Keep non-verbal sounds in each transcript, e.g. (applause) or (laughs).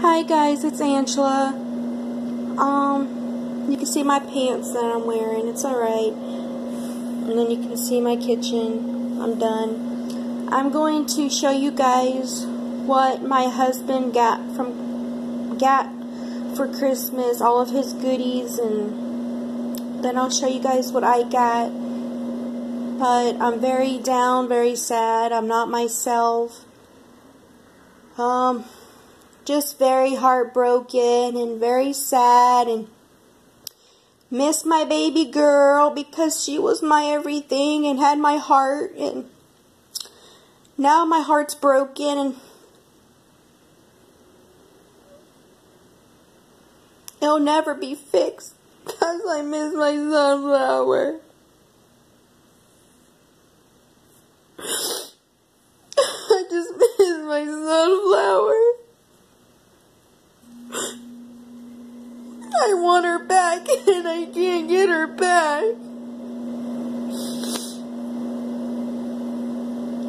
Hi guys, it's Angela. Um, you can see my pants that I'm wearing. It's alright. And then you can see my kitchen. I'm done. I'm going to show you guys what my husband got from got for Christmas, all of his goodies, and then I'll show you guys what I got. But I'm very down, very sad. I'm not myself. Um, just very heartbroken and very sad and miss my baby girl because she was my everything and had my heart and now my heart's broken and it'll never be fixed (laughs) because I miss my sunflower. I just miss my sunflower. I want her back (laughs) and I can't get her back.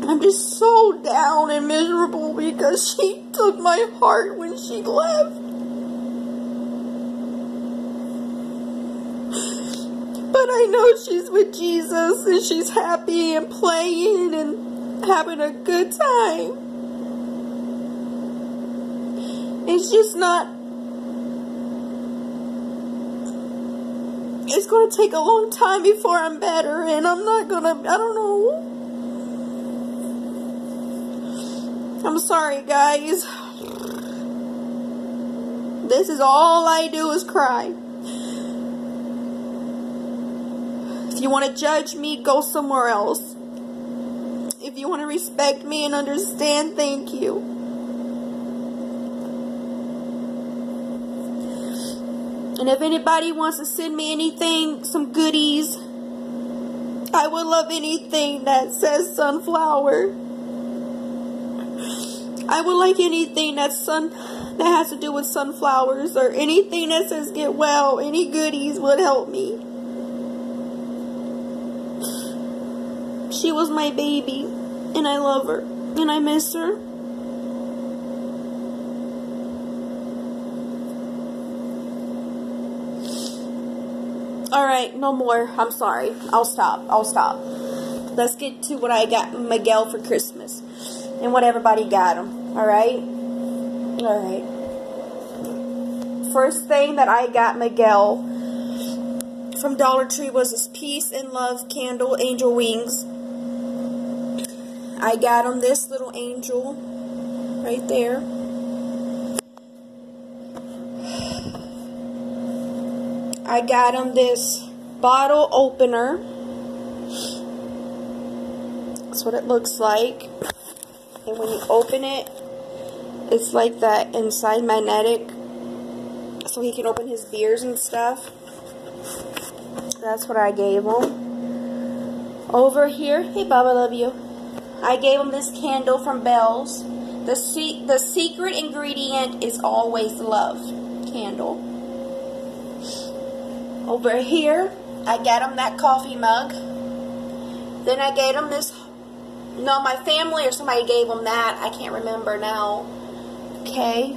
I'm just so down and miserable because she (laughs) took my heart when she left. But I know she's with Jesus and she's happy and playing and having a good time. It's just not it's going to take a long time before I'm better, and I'm not going to, I don't know. I'm sorry, guys. This is all I do is cry. If you want to judge me, go somewhere else. If you want to respect me and understand, thank you. And if anybody wants to send me anything, some goodies, I would love anything that says sunflower. I would like anything that's sun that has to do with sunflowers or anything that says get well. Any goodies would help me. She was my baby, and I love her, and I miss her. Alright, no more. I'm sorry. I'll stop. I'll stop. Let's get to what I got Miguel for Christmas. And what everybody got him. Alright? Alright. First thing that I got Miguel from Dollar Tree was this Peace and Love candle, Angel Wings. I got him this little angel right there. I got him this bottle opener. That's what it looks like. And when you open it, it's like that inside magnetic. So he can open his beers and stuff. That's what I gave him. Over here, hey Baba, love you. I gave him this candle from Bells. The, se the secret ingredient is always love candle. Over here, I got him that coffee mug. Then I gave him this, no, my family or somebody gave him that. I can't remember now. Okay.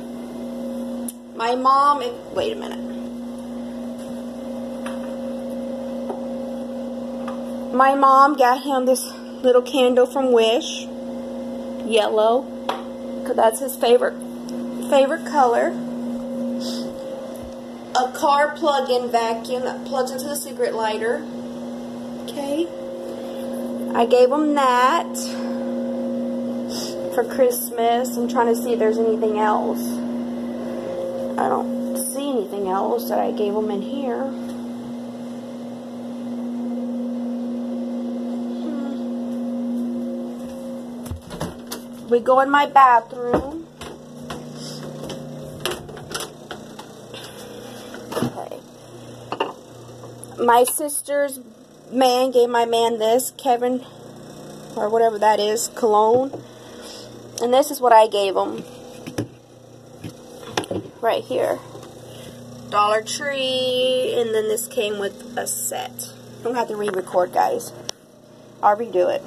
My mom, and, wait a minute. My mom got him this little candle from Wish. Yellow. Because that's his favorite, favorite color a car plug-in vacuum that plugs into the cigarette lighter. Okay. I gave them that for Christmas. I'm trying to see if there's anything else. I don't see anything else that I gave them in here. Hmm. We go in my bathroom. My sister's man gave my man this, Kevin, or whatever that is, cologne. And this is what I gave him. Right here. Dollar Tree, and then this came with a set. Don't have to re-record, guys. I'll redo it.